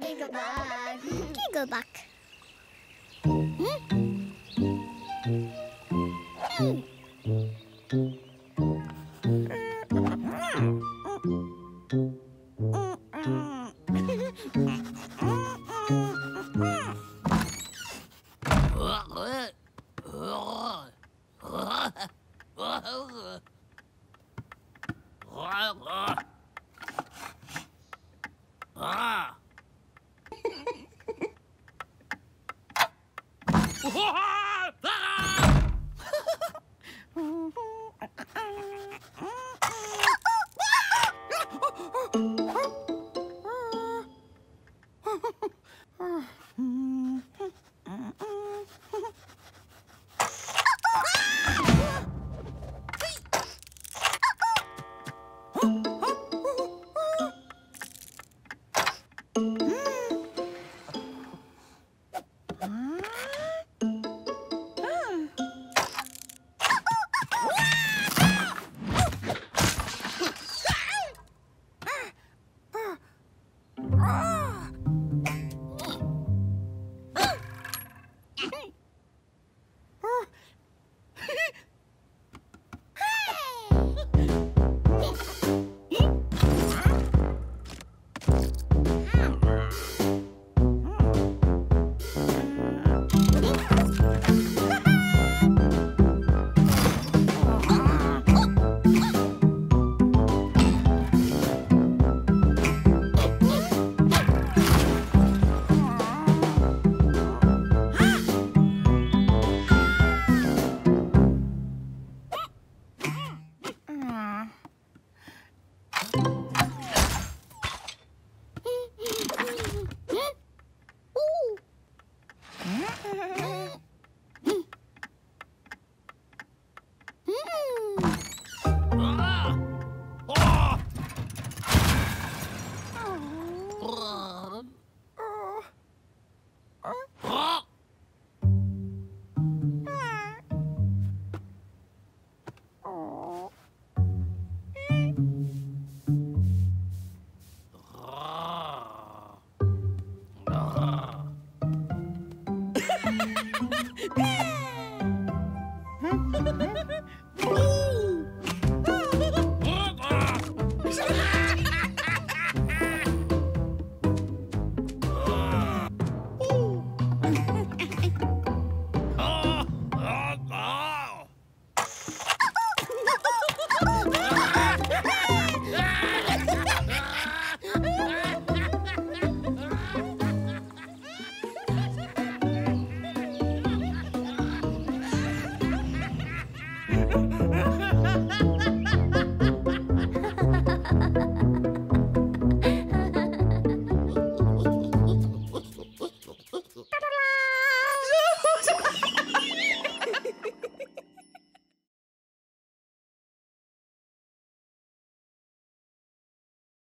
Gigglebug, Gigglebug. Hmm.